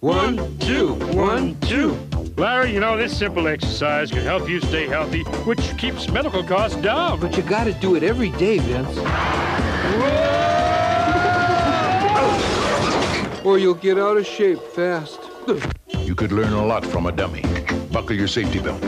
One, two, one, two. Larry, you know, this simple exercise can help you stay healthy, which keeps medical costs down. But you gotta do it every day, Vince. or you'll get out of shape fast. You could learn a lot from a dummy. Buckle your safety belt.